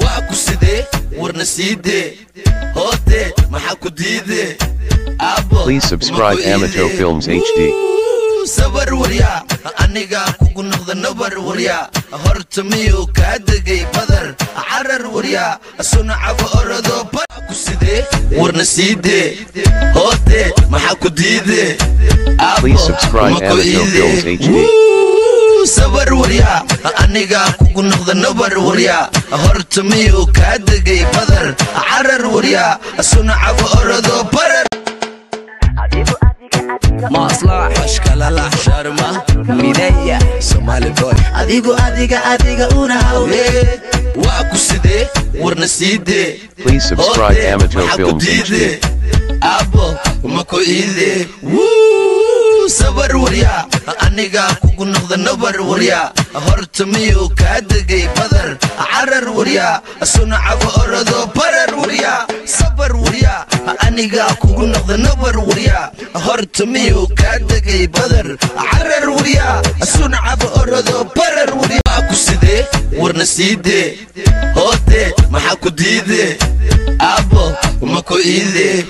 waa ku sidee? Warna siidee hoodee maxaa ku diidee? Sabar waryaa aniga kugu noqda nabar waryaa horta miyuu kaa degay badar carar waryaa sunacaba orodo ba ku sidee? Warna siidee hoodee maxaa ku diidee Aabbo, Please subscribe ma ku Amato iidee? Films HD. Wuu, sabar waryaa aniga kugu noqda nabar waryaa horta miyuu kaa degay badar carar waryaa sunacaba orodo barar adigu adiga adiga una waa ku sidee? Warna siidee sabar aniga kugu noqda nabar waryaa horta miyuu kaa degay badar carar waryaa sunacaba orodo barar waryaa sabar waryaa aniga kugu noqda nabar waryaa horta miyuu kaa degay badar carar waryaa sunacaba orodo barar waryaa ku sidee warna siidee hoodee maxaa ku diidee Aabbo, ma ku iidee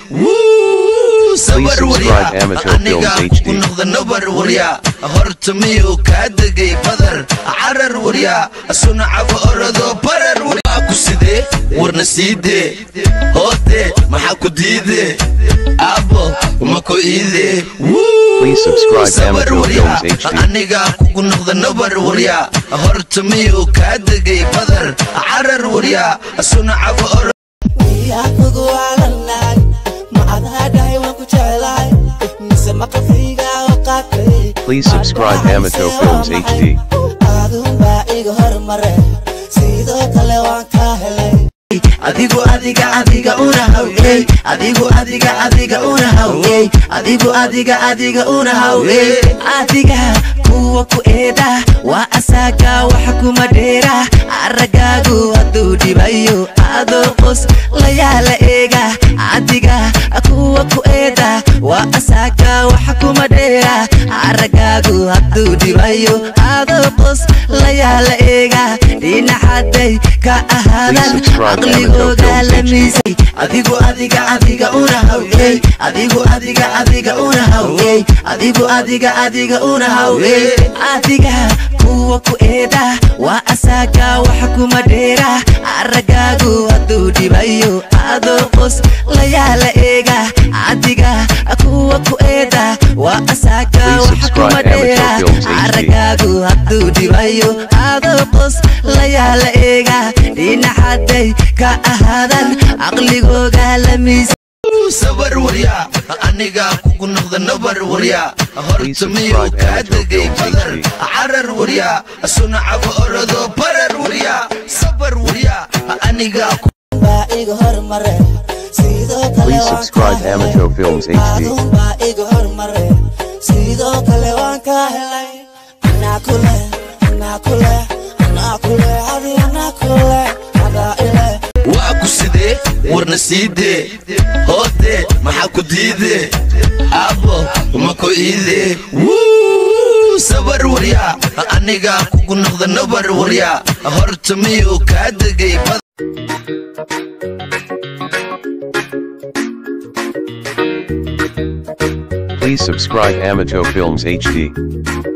aniga kugu noqda nabar waryaa horta miyuu kaa degay badar carar waryaa sunacaba orodo barar waryaa ku sidee warna siidee hoodee maxaa ku diidee Aabbo, ma ku iidee aniga kugu noqda nabar waryaa horta miyuu kaa degay badar carar waryaa sunacaba Please subscribe Amato Films HD. helay adigu adiga adiga una hawle adigu adiga adiga una hawle adigu adiga adiga una hawle adiga kuwa ku eeda waa asaga waxa kuma dheera aragaagu hadduu dhibayo adoo qos layaala eega adiga kuwa ku eeda. Waa asaga waxa kuma dheera aragaagu hadduu dhibayo. Adoo qos layaala eega dhinaxaday ka ahaadan Amateur la miisay adigu adiga adiga una hawle adigu adiga adiga una hawle adigu adiga adiga una hawle adiga kuwa ku eeda waa asaga waxa kuma dheera aragaagu hadduu dhibayo adoo qos layaala eega adiga kuwa ku eeda waa asaga Please waxa kuma dheera Films HD. aragaagu hadduu dhibayo adoo qos layaala eega dhinaxaday ka ahaadan caqligooga la miisa sabar waryaa aniga kugu noqda nabar waryaa horta miyuu kaa degay badar. carar waryaa sunacaba orodo barar waryaa sabar waryaa aniga waa ku sidee warna siidee hoodee maxaa ku diidee Aabbo, ma ku iidee Wuu, sabar waryaa aniga kugu noqda nabar waryaa. Horta miyuu kaa degay Please subscribe Amato Films HD.